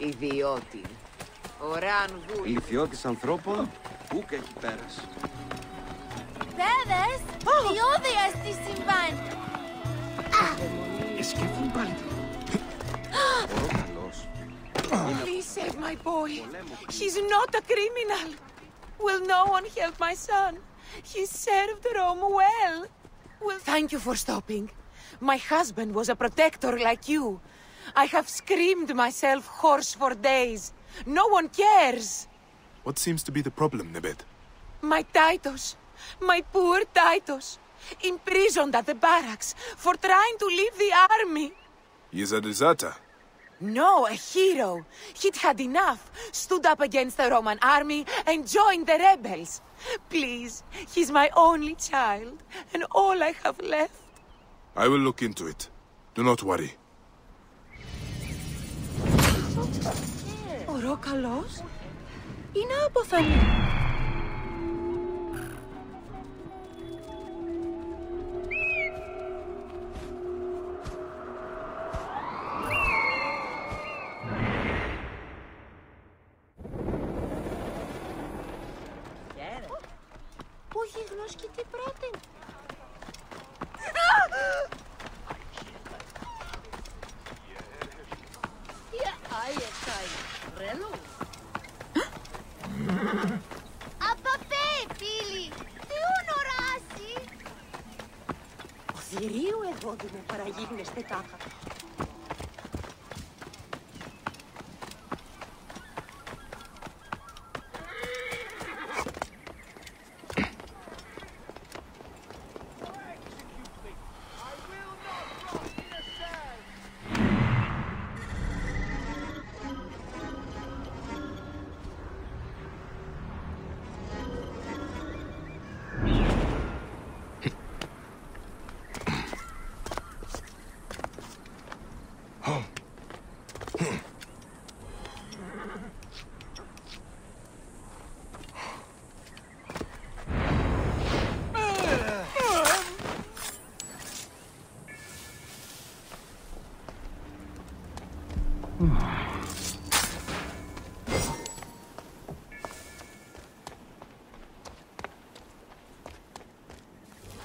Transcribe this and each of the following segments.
Ιδιώτη. Ωράν γούλ. Ηλικιώτης ανθρώπων, ούκ έχει πέρας. Παιδες, διόδια τι συμβάν. Σκεφτούν πάλι. Καλός. Please save my boy. He's not a criminal. Will no one help my son? He served Rome well. Well, thank you for stopping. My husband was a protector like you. I have screamed myself hoarse for days. No one cares. What seems to be the problem, Nebet? My Titus, my poor Titus, imprisoned at the barracks for trying to leave the army. He's a deserter. No, a hero. He'd had enough, stood up against the Roman army, and joined the rebels. Please, he's my only child, and all I have left. I will look into it. Do not worry. Ο Ρόκαλος είναι αποθανή. ne vodimo para jih neštetaha.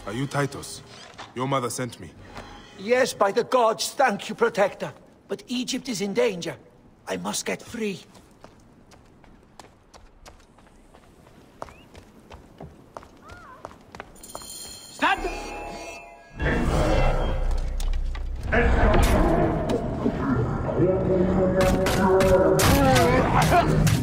Are you Titus? Your mother sent me. Yes, by the gods, thank you, Protector. But Egypt is in danger. I must get free. Stand!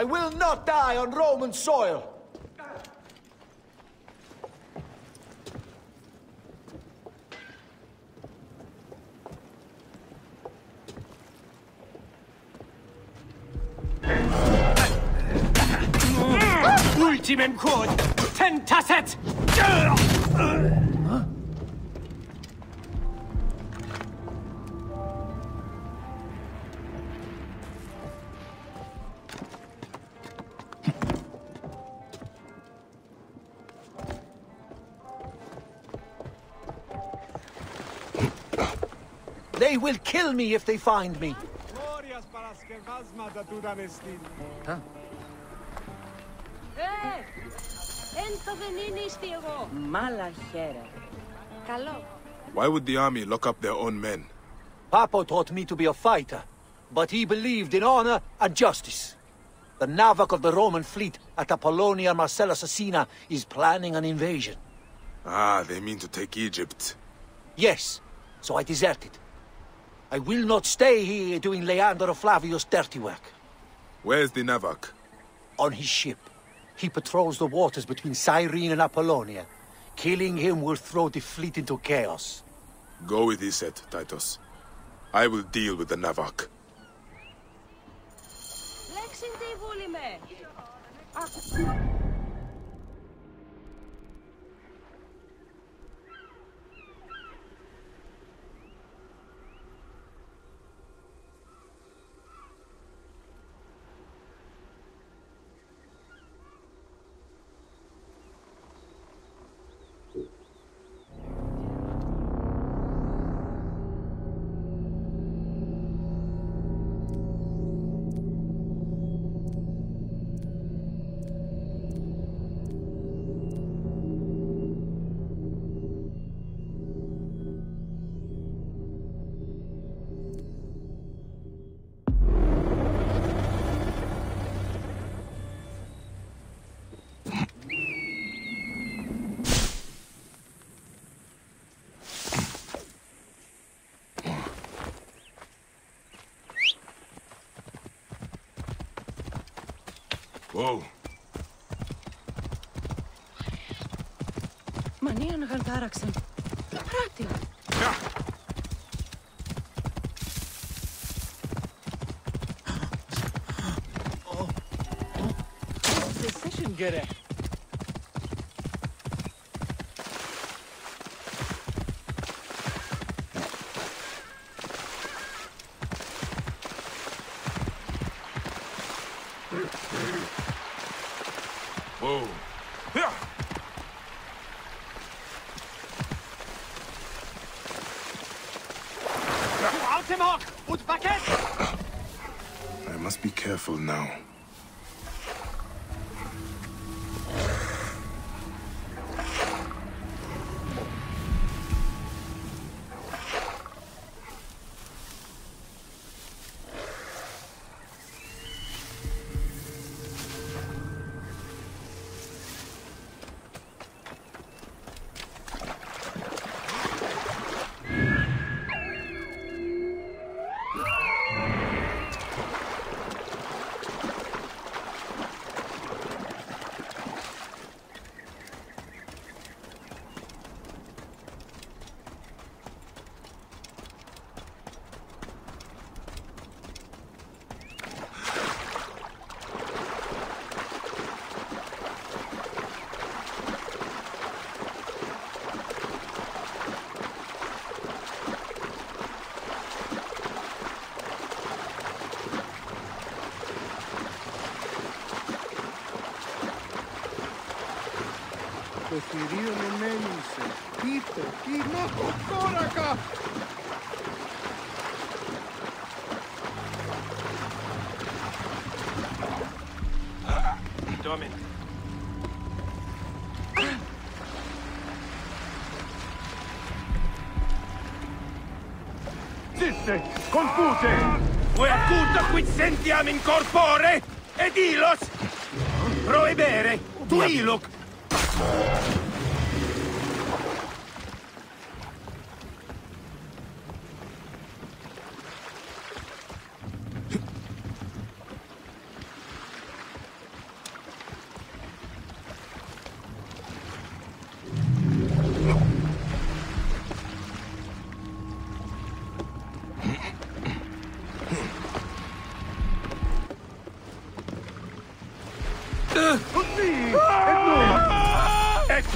I will not die on Roman soil. Ultimem quod tentasset! They will kill me if they find me. Why would the army lock up their own men? Papo taught me to be a fighter, but he believed in honor and justice. The Navarch of the Roman fleet at Apollonia Marcellus Assina is planning an invasion. Ah, they mean to take Egypt. Yes, so I deserted. I will not stay here doing Leander of Flavius dirty work. Where's the Navarch? On his ship. He patrols the waters between Cyrene and Apollonia. Killing him will throw the fleet into chaos. Go with Iset, Titus. I will deal with the Navarch. Whoa. Μανίαν γαρδάραξεν. Πράτη. Session göre. Whoa. Yeah. Aus dem Hock! Und Baguette! I must be careful now. Сирионы Мэннисы, Питер и Макукорака! Dominic. Zitte! Confute! Vuoi appunto qui sentiamo in corpore? Edilos! Proebere! Tuiloc!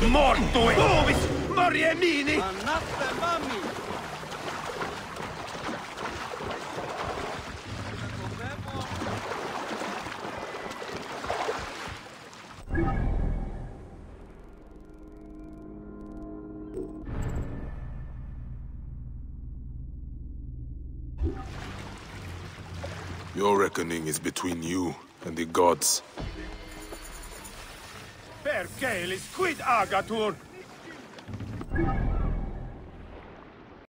Mortui! Uvis! Mariemini! Annatte mami! Your reckoning is between you and the gods. Perché lis quid agatur?